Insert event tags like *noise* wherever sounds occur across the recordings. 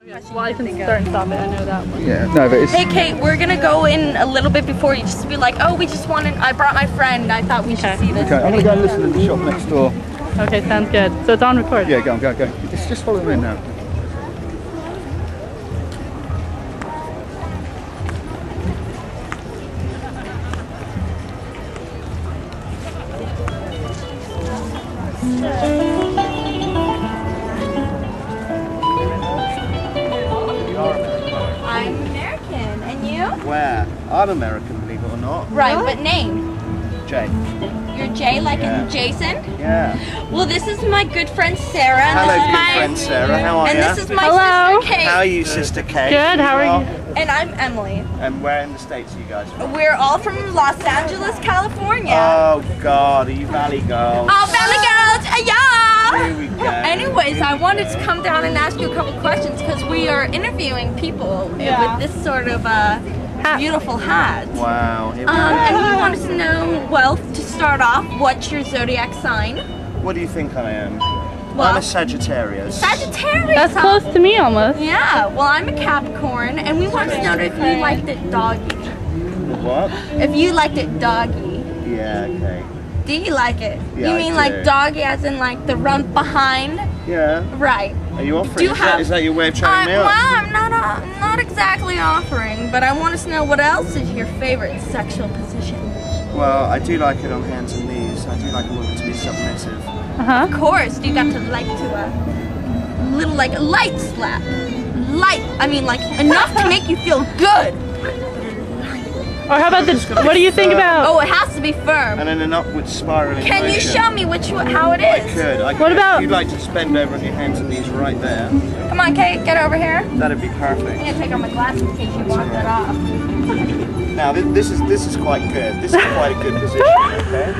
question Well, I can start and stop it. I know that one. Yeah, no, but it's. Hey Kate, we're gonna go in a little bit before you just be like, oh, we just wanted. I brought my friend. I thought we should Okay. see this. Okay, I'm gonna go and listen in the shop next door. Okay, sounds good. So it's on record. Yeah, go on, go, go. Just, just follow them in now. I'm Where? I'm American, believe it or not. Right, but name? Jay. You're Jay, like Yeah. in Jason. Yeah. Well, this is my good friend Sarah, and Hello, this is good my friend Sarah. How are and you? this is my Hello. sister Kate, How are you, Sister Kate? Good, how are you? and I'm Emily. And where in the States are you guys from? We're all from Los Angeles, California. Oh, God, are you Valley Girls? Oh, Valley Girls, uh, yeah! Here we go. Anyways, I wanted to come down and ask you a couple questions because we are interviewing people Yeah. with this sort of uh, beautiful hat. Wow. Um, and we wanted to know, well, to start off, what's your zodiac sign? What do you think I am? Well, I'm a Sagittarius. Sagittarius. That's huh? close to me almost. Yeah, well, I'm a Capricorn, and we wanted to know if you liked it doggy. What? If you liked it doggy. Yeah, okay. Do you like it? Yeah, you I mean do. like doggy as in like the rump behind? Yeah. Right. Are you offering? Do you is, that, have- is that your way of Uh, trying me well. I'm not uh, not exactly offering, but I want to know what else is your favorite sexual position. Well, I do like it on hands and knees. I do like a woman to be submissive. Uh huh. Of course, you got to like to a little like a light slap. Light. I mean, like enough to make you feel good. Or how about the? What do you think about? Oh, it has to be firm. And then an upward spiraling Can you show me which how it is? I is? could. I could. What about- If you'd like to spend over on your hands and knees right there, Come on, Kate, get over here. that'd be perfect. I'm gonna take off my glasses in case you want that off. Now thi- this is this is quite good. This is quite a good position. Okay.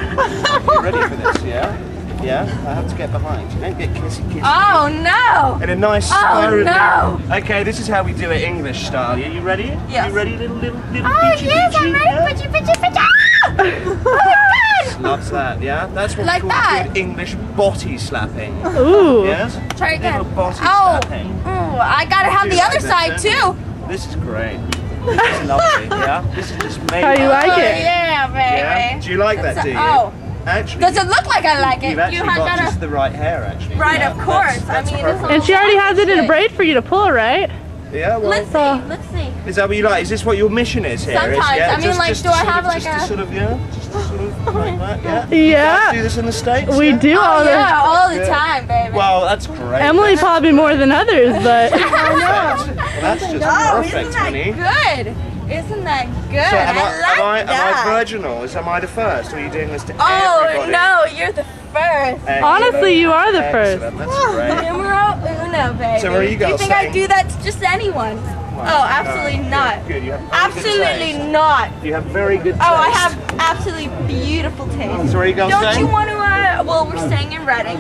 *laughs* You ready for this? Yeah. Yeah. I have to get behind. You don't get kissy kissy. Oh no! In a nice Oh, spiraling- no. Okay, this is how we do it English style. Are you ready? Yes. You ready, little little little Oh peachy yes, peachy? I'm Yeah? ready. Pitchy, pitchy, pitchy. Ah! Oh my god! *laughs* Loves that, yeah? That's what Like we call that. good English body slapping. Ooh. Yes? Try again. Little body Oh, slapping. oh, I gotta have the you other like side that, too. This is great. This is lovely, yeah? This is just made How you up. like oh it? yeah, baby. Yeah? Do you like that, It's a- do you? Oh, Actually, does it look like I like it? you've actually you got gotta. just the right hair, actually. Right, Yeah, of course. That's, that's I mean, perfect. it's And she already has it in a braid for you to pull, right? Yeah, well, Let's see. Oh. Let's see. is that what you like? Is this what your mission is here? Sometimes. yeah? I mean, just, like, just do I have, of, like, just to a- sort of, yeah? Just to sort of *laughs* like that, yeah? Yeah. You do this in the States? We yeah? do all Oh the. yeah, all the time, baby. Well, that's great. Emily probably more than others, but Perfect. *laughs* Well, that's just oh, perfect, isn't that honey. good? Isn't that good? So am I, I like am I, that. am I virginal? Is am I the first? Or are you doing this to oh everybody? no, you're the first. Excellent. honestly, you are the first. Excellent, That's great. Numero uno, baby. So where are you Do you girls think I do that to just anyone? Oh, absolutely No, not. Good, good. You have very good Absolutely taste. not. You have very good taste. Oh, I have absolutely beautiful taste. So where are you girls Don't staying? you want to? Uh, well, we're staying in Reading.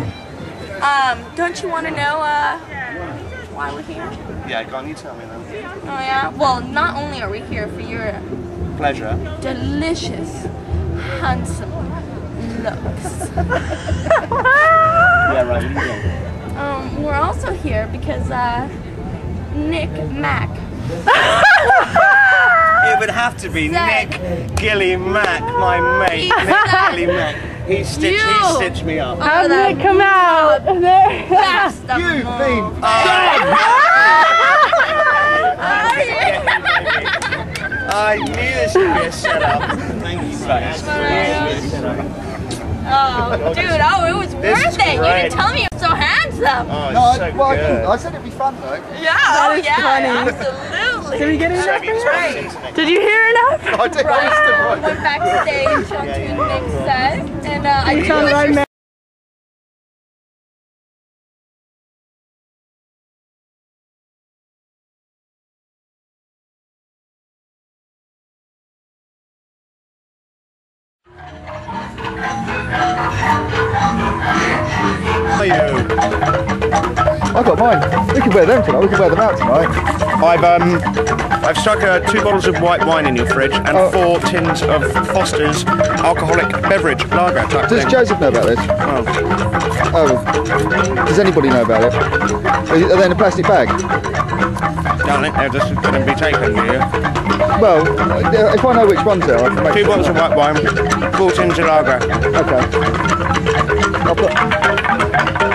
Um, don't you want to know uh, why we're here? Yeah, go on, you tell me then. Oh yeah. Well, not only are we here for your Pleasure. delicious, handsome looks. *laughs* Yeah, right, you? Um, we're also here because uh, Nick Mack. It would have to be. Nick Gillymac, my mate. Nick Gilly Mack. He stitched, he stitched me up. Oh, How did that it come out? *laughs* There. *laughs* You, them all. fiend. I knew this would be a setup. Thank you, guys. Oh, dude, oh, it was This worth it. You didn't tell me you're so handsome. Oh, No, I, it's so well, I, good. I said it'd be fun though. Yeah, oh is yeah, funny. absolutely. Did we get So have enough? you tried this, Nick? Did you hear enough? I did. Right. I Went backstage onto Yeah, yeah. Nick's set, and uh, I You do tell me wish I your met- How are you? I got mine. We can wear them tonight. We can wear them out tonight. I've um, I've stuck uh, two bottles of white wine in your fridge and Oh. four tins of Foster's alcoholic beverage lager type Does thing. Joseph know about this? Oh, Oh. Does anybody know about it? Are they in a plastic bag? think they're just going to be taken, you? Well, uh, if I know which ones they are, I can make Two sure. bottles of white wine, four tins of lager. Okay. I'll put.